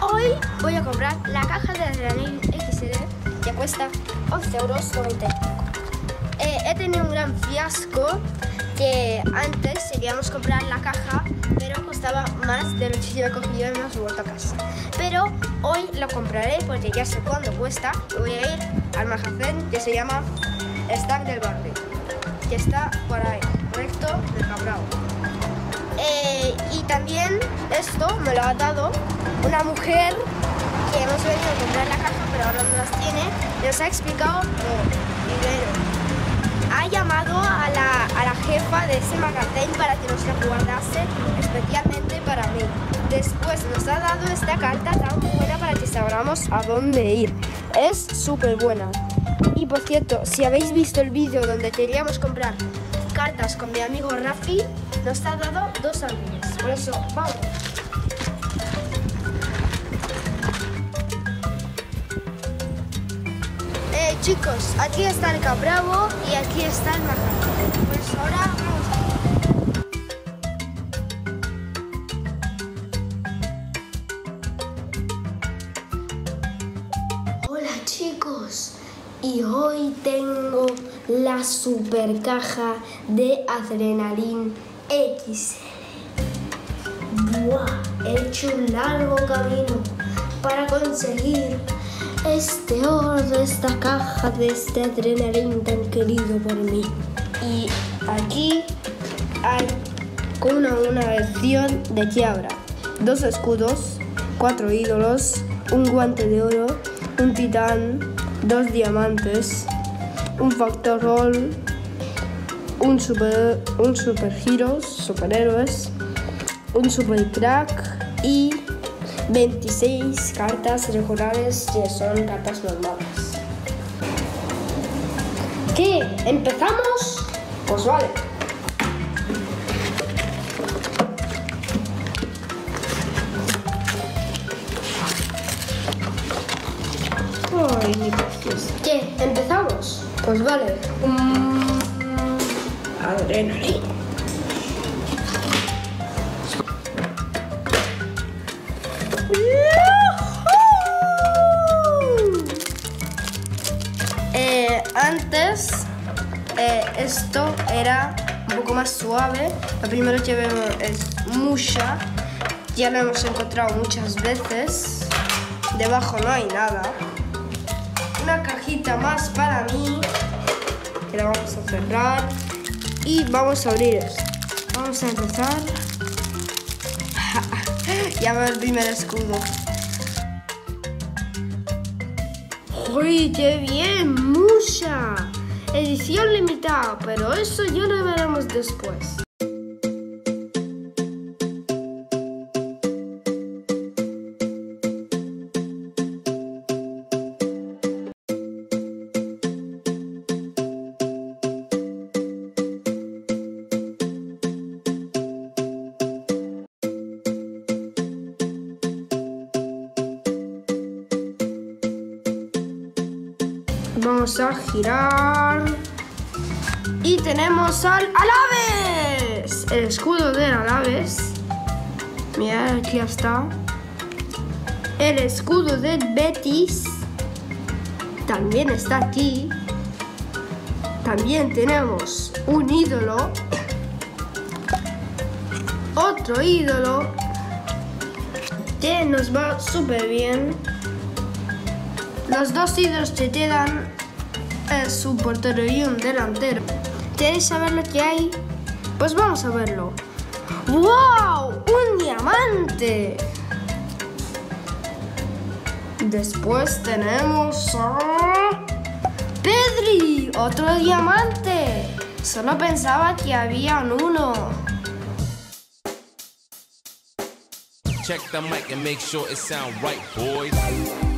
hoy voy a comprar la caja de Adrenaline XL que cuesta 11 euros eh, he tenido un gran fiasco que antes queríamos comprar la caja pero costaba más de lo que yo he cogido y hemos vuelto a casa. Pero hoy lo compraré porque ya sé cuándo cuesta y voy a ir al magazine que se llama Stack del Barrio que está por ahí, recto del Cabrao. Eh, y también esto me lo ha dado una mujer que hemos venido a comprar la caja, pero ahora no las tiene. Nos ha explicado primero. Ha llamado a la, a la jefa de ese magazine para que nos la guardase especialmente para mí. Después nos ha dado esta carta tan buena para que sabramos a dónde ir. Es súper buena. Y por cierto, si habéis visto el vídeo donde queríamos comprar cartas con mi amigo Rafi, nos ha dado dos álbumes. Por eso, vamos. Eh, chicos, aquí está el Cabravo y aquí está el Magazine. Pues ahora vamos a Hola chicos, y hoy tengo la super caja de Adrenalin XL. Buah, he hecho un largo camino para conseguir este oro de esta caja de este Adrenalin tan querido por mí. Y aquí hay una, una versión de habrá dos escudos, cuatro ídolos, un guante de oro, un titán, dos diamantes, un factor roll, un super, un super heroes, superhéroes, un super crack y 26 cartas regulares que son cartas normales. ¿Qué? ¿Empezamos? Pues vale. Ay. ¿Qué? ¿Empezamos? Pues vale. Mm, Eh, antes eh, esto era un poco más suave. Lo primero que vemos es Musha. Ya lo hemos encontrado muchas veces. Debajo no hay nada. Una cajita más para mí. Que la vamos a cerrar. Y vamos a abrir. Vamos a empezar. ya veo el primer escudo. ¡Uy, qué bien! ¡Musha! Edición limitada, pero eso ya lo veremos después. Girar. Y tenemos al Alaves. El escudo del Alaves. Mira, aquí está. El escudo del Betis. También está aquí. También tenemos un ídolo. Otro ídolo. Que nos va súper bien. Los dos ídolos que te dan es un portero y un delantero. ¿Queréis saber lo que hay? Pues vamos a verlo. ¡Wow! ¡Un diamante! Después tenemos a Pedri, otro diamante. Solo pensaba que había un uno. Check the mic and make sure it sound right, boys.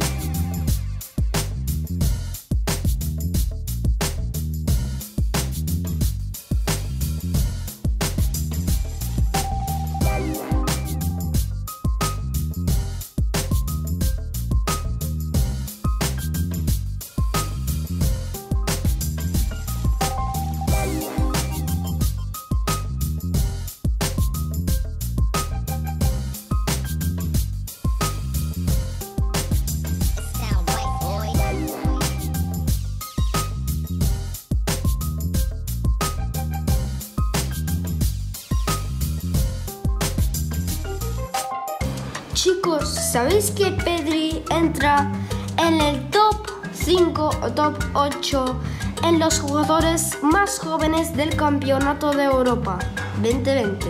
¿Sabéis que Pedri entra en el top 5 o top 8 en los jugadores más jóvenes del Campeonato de Europa 2020?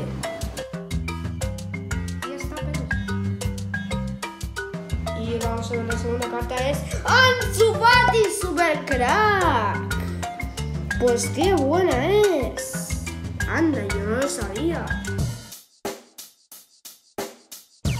Y vamos a ver la segunda carta es Ansu Fati Super. Pues qué buena es. Anda, yo no lo sabía.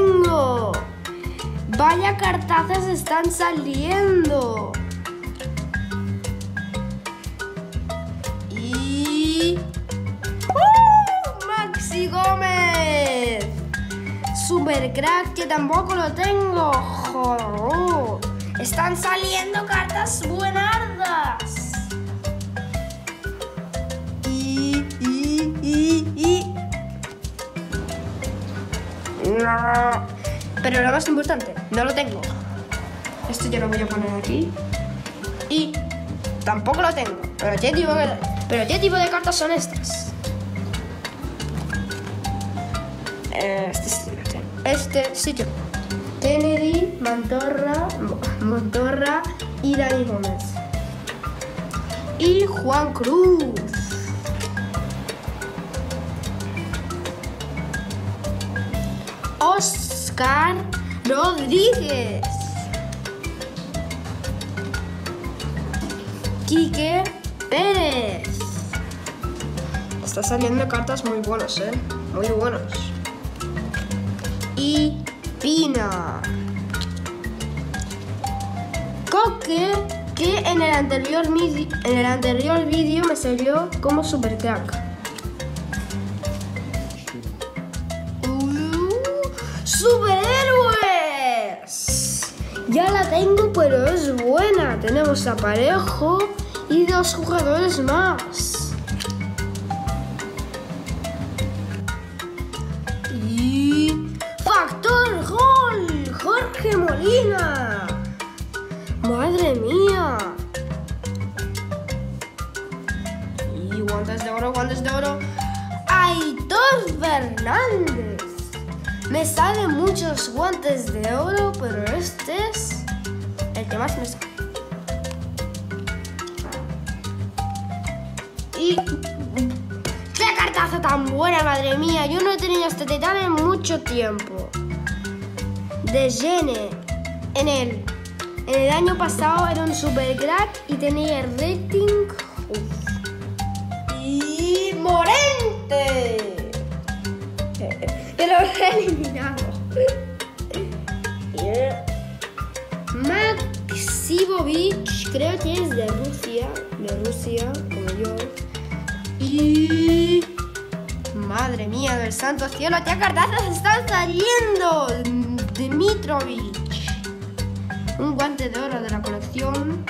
Tengo. Vaya cartazas están saliendo. Y... ¡Uh! Maxi Gómez. Supercrack que tampoco lo tengo. Joder. Están saliendo cartas buenardas. Y, y, y, y. No. Pero lo más importante, no lo tengo. Esto yo lo voy a poner aquí. Y tampoco lo tengo. Pero ¿qué tipo de, pero ¿qué tipo de cartas son estas? Este sí lo tengo. Este sí Kennedy, Montorra, Montorra y Dani Gómez. Y Juan Cruz. Oscar Rodríguez. Quique Pérez. Está saliendo cartas muy buenas, ¿eh? Muy buenos. Y Pina. Coque, que en el anterior, en el anterior vídeo me salió como super ¡Superhéroes! Ya la tengo, pero es buena. Tenemos a Parejo y dos jugadores más. Y Factor Gol, Jorge Molina. Madre mía. Y guantes de oro, guantes de oro. Aitor Fernández. Me salen muchos guantes de oro, pero este es el que más me sale. Y ¡Qué cartaza tan buena, madre mía! Yo no he tenido este titán en mucho tiempo. De Gene. En el, en el año pasado era un super crack y tenía el rating. Y Morente. Que lo he eliminado. Yeah. Maximovic, creo que es de Rusia. De Rusia, como yo. Y. Madre mía del santo cielo, ¿qué cartazas están saliendo? Dimitrovic. Un guante de oro de la colección.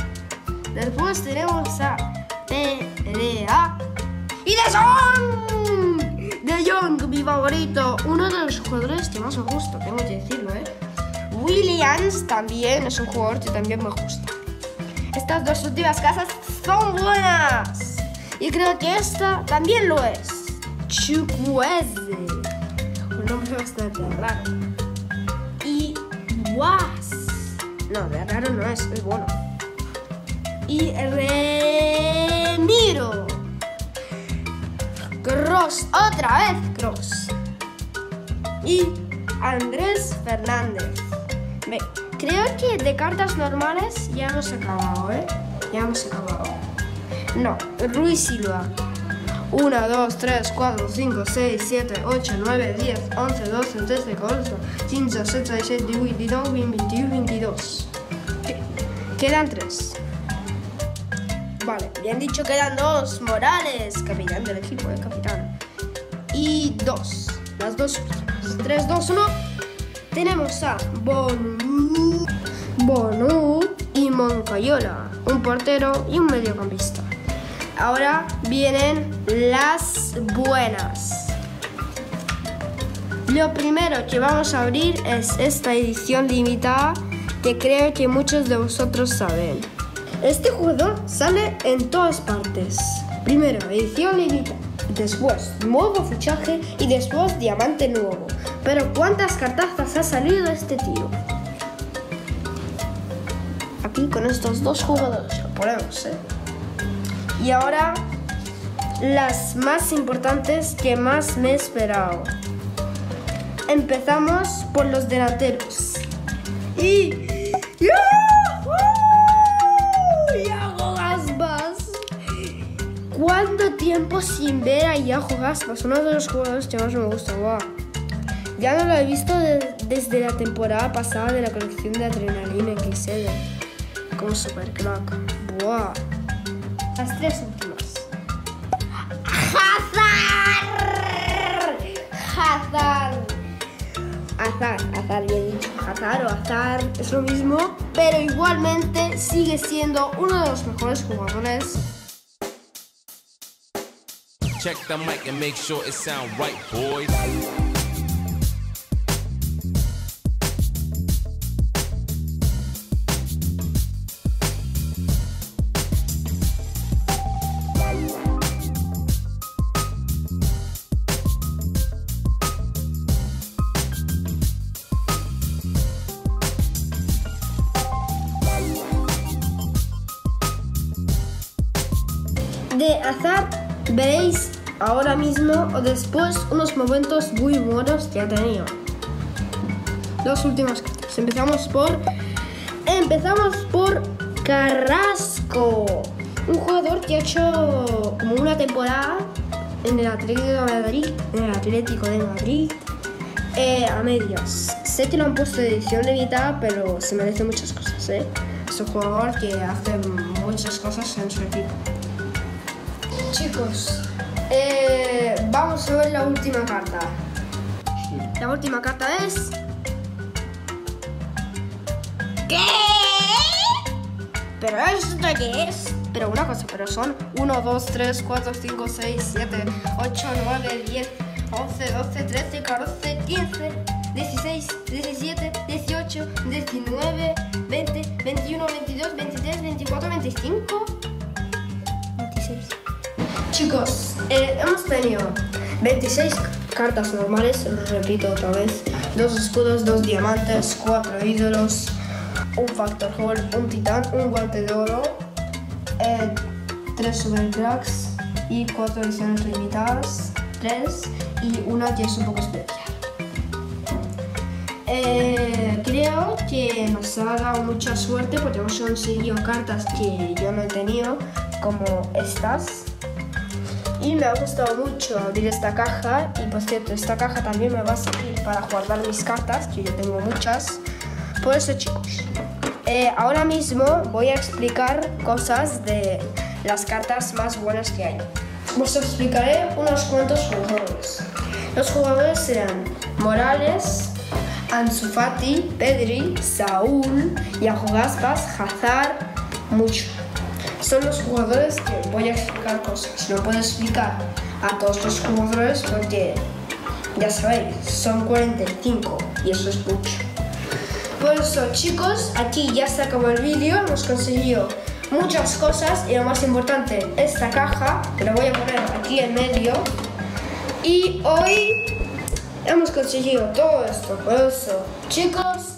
Después tenemos a PDA. ¡Y De Jong! Jong, mi favorito. Uno de los jugadores que más me gusta, tengo que decirlo, ¿eh? Williams también es un jugador que también me gusta. Estas dos últimas casas son buenas. Y creo que esta también lo es. Chukwueze. Un nombre bastante raro. Y Was. No, de raro no es, es bueno. Y Remiro. Cross, otra vez Cross. Y Andrés Fernández. Ve, creo que de cartas normales ya hemos acabado, ¿eh? Ya hemos acabado. No, Ruiz Silva. 1, 2, 3, 4, 5, 6, 7, 8, 9, 10, 11, 12, 13, 14, 15, 16, 17, 18, 19, 20, 21, 22. Quedan tres. Vale, bien dicho, quedan dos. Morales, capitán del equipo, el capitán. Y dos. Las dos últimas. Tres, dos, uno. Tenemos a Bonu, Bonu y Moncayola, un portero y un mediocampista. Ahora vienen las buenas. Lo primero que vamos a abrir es esta edición limitada que creo que muchos de vosotros saben. Este jugador sale en todas partes. Primero, edición limitada. Después, nuevo fichaje y después diamante nuevo. Pero ¿cuántas cartazas ha salido este tío? Aquí con estos dos jugadores lo ponemos, ¿eh? Y ahora las más importantes que más me he esperado. Empezamos por los delanteros. Y... ¡Yago ¿Cuánto tiempo sin ver a Yago Aspas? Uno de los jugadores que más me gusta. ¡Wow! Ya no lo he visto de- desde la temporada pasada de la colección de Adrenalina XL. Como super crack. ¡Buah! Las tres últimas. ¡Hazard! ¡Hazard! Azar, azar, bien dicho. Azar o azar es lo mismo, pero igualmente sigue siendo uno de los mejores jugadores. Check the mic and make sure it sound right, boys. De azar veréis ahora mismo o después unos momentos muy buenos que ha tenido. Dos últimas cartas. Empezamos por. Empezamos por Carrasco. Un jugador que ha hecho como una temporada en el Atlético de Madrid. En el Atlético de Madrid. eh, a medias. Sé que lo han puesto de edición limitada, pero se merece muchas cosas, ¿eh? Es un jugador que hace muchas cosas en su equipo. Chicos, eh, vamos a ver la última carta. La última carta es. ¿Qué? ¿Pero esto qué es? Pero una cosa, pero son 1, 2, 3, 4, 5, 6, 7, 8, 9, 10, 11, 12, 13, 14, 15, 16, 17, 18, 19, 20, 21, 22, 23, 24, 25. 26. Chicos, eh, hemos tenido 26 cartas normales, repito otra vez, dos escudos, dos diamantes, cuatro ídolos, un factor hall, un titán, un guante de oro, eh, tres super cracks y cuatro ediciones limitadas, tres y una que es un poco especial. Eh, creo que nos ha dado mucha suerte porque hemos conseguido cartas que yo no he tenido, como estas. Y me ha gustado mucho abrir esta caja. Y por cierto, esta caja también me va a servir para guardar mis cartas, que yo tengo muchas. Por eso, chicos, eh, ahora mismo voy a explicar cosas de las cartas más buenas que hay. Os explicaré unos cuantos jugadores. Los jugadores serán Morales, Ansu Fati, Pedri, Saúl, Yago Aspas, Hazard, mucho. Son los jugadores que voy a explicar cosas. No puedo explicar a todos los jugadores porque, ya sabéis, son 45 y eso es mucho. Por eso, chicos, aquí ya se acabó el vídeo. Hemos conseguido muchas cosas y lo más importante, esta caja, que la voy a poner aquí en medio. Y hoy hemos conseguido todo esto. Por eso, chicos.